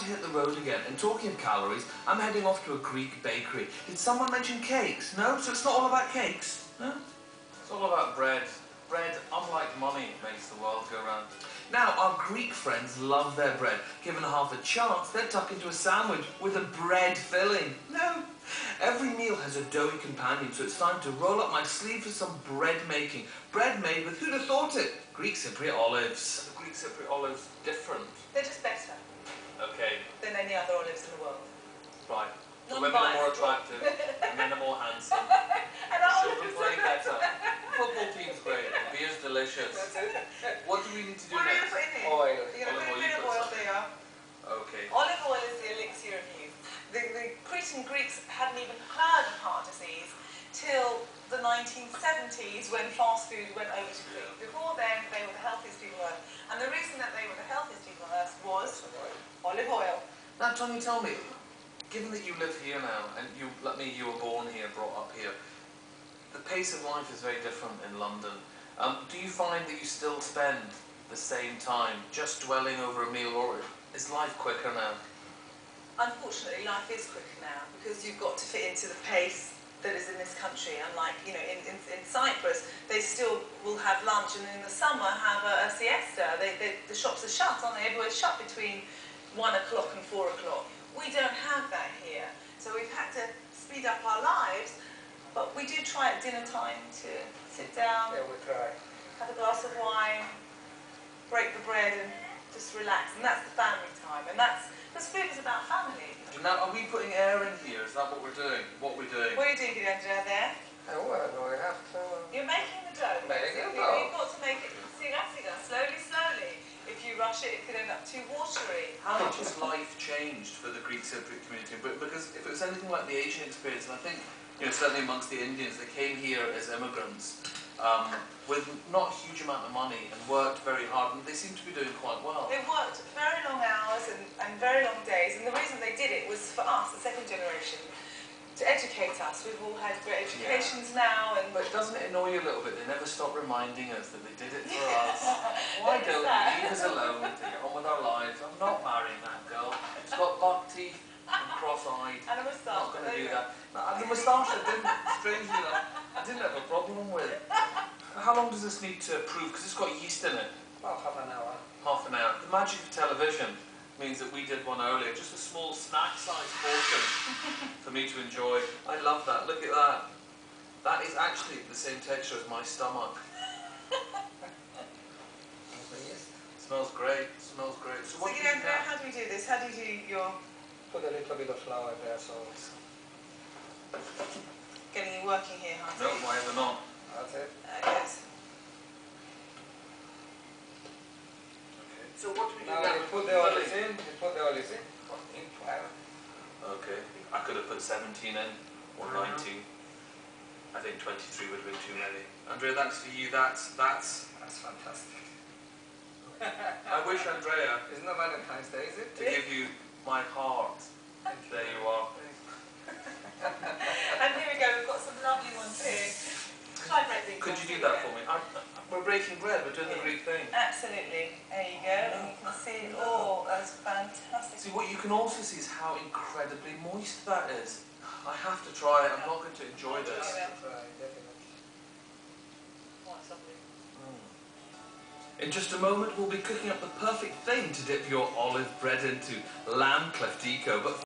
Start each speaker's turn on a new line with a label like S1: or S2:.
S1: to hit the road again, and talking of calories, I'm heading off to a Greek bakery. Did someone mention cakes? No? So it's not all about cakes? No?
S2: It's all about bread. Bread, unlike money, makes the world go round.
S1: Now, our Greek friends love their bread. Given half a chance, they're tucked into a sandwich with a bread filling. No. Every meal has a doughy companion, so it's time to roll up my sleeve for some bread making. Bread made with, who'd have thought it? Greek Cypriot olives.
S2: The Greek Cypriot olives different.
S3: They're just better
S2: Okay,
S3: than any other olives in the world.
S2: right. The
S3: Not
S2: women are more attractive, the men are more handsome.
S3: And
S2: Children play better. Football team's great. The beer's delicious. What do we need to do
S3: What
S2: next?
S3: going to put in here?
S2: Oil.
S3: You're
S2: Olive
S3: to put a
S2: oil, you put
S3: oil there.
S2: Okay.
S3: Olive oil is the elixir of youth. The, the Cretan Greeks hadn't even heard of heart disease till the 1970s when fast food went over to Greek. Before then, they were the healthiest people on earth. And the reason that they were the healthiest people on earth was olive oil.
S2: Now, Tony, tell me, given that you live here now, and you, like me, you were born here, brought up here, the pace of life is very different in London. Um, do you find that you still spend the same time just dwelling over a meal, or is life quicker now?
S3: Unfortunately, life is quicker now because you've got to fit into the pace that is in this country. Unlike, you know, in, in, in Cyprus, they still will have lunch and in the summer have a, a siesta. They, they, the shops are shut, aren't they? Everywhere's shut between one o'clock and four o'clock. We don't have that here. So we've had to speed up our lives, but we do try at dinner time to sit down,
S4: Yeah, we try.
S3: have a glass of wine, break the bread and just relax. And that's the family time. And that's, because food is about family.
S2: Now, are we putting air in here? Is that what we're doing? What we're doing?
S3: What are you doing, Andrea, there?
S4: And well, we have to.
S3: Uh, You're making the dough.
S4: Making the dough.
S3: It, could end up too watery.
S2: How much has life changed for the Greek Cypriot community? But because if it was anything like the Asian experience, and I think you know certainly amongst the Indians, they came here as immigrants um, with not a huge amount of money and worked very hard, and they seem to be doing quite well.
S3: They worked very long hours and, and very long days, and the reason they did it was for us, the second generation, to educate us. We've all had great educations now, and
S2: But doesn't it annoy you a little bit? They never stop reminding us that they did it for us. Why don't
S3: that?
S2: you leave us alone to get on with our lives? I'm not marrying that girl. She's got buck teeth and cross-eyed.
S3: and a
S2: I'm
S3: moustache.
S2: not going to do
S3: you go.
S2: that. No, and the moustache, I didn't, strangely enough, I didn't have a problem with. How long does this need to prove? Because it's got yeast in it.
S4: About half an hour.
S2: Half an hour. The magic of television means that we did one earlier, just a small snack-sized portion for me to enjoy. I love that. Look at that. That is actually the same texture as my stomach.
S4: That's the yeast.
S2: smells great. smells great. So
S3: So,
S2: what do
S3: you
S2: you
S3: know,
S2: do
S3: how do we do this? How do you do your
S4: Put a little bit of flour there, so
S3: getting you working here, Hunter?
S2: No, why ever not?
S4: that's it.
S3: Uh, yes.
S2: Okay. So what do we do
S4: Now
S2: now?
S4: you
S2: We
S4: put
S2: put
S4: the
S2: the
S4: olives in. You put the olives in. In flour.
S2: Okay. I could have put 17 in or
S4: Mhm.
S2: 19. I think 23 would have been too many. Andrea, that's for you. That's that's.
S4: That's fantastic.
S2: I wish Andrea
S4: Isn't that Valentine's Day, is it?
S2: to give you my heart. There you are.
S3: And here we go, we've got some lovely ones here. Try break these
S2: Could you do that for me? I, we're breaking bread. We're doing the Greek thing.
S3: Absolutely. There you go. And you can see, oh, that's fantastic.
S2: See, what you can also see is how incredibly moist that is. I have to try it. I'm not going to enjoy this.
S3: Yeah.
S4: Right, definitely.
S3: It's lovely. Mm.
S1: In just a moment, we'll be cooking up the perfect thing to dip your olive bread into lamb kleftiko. But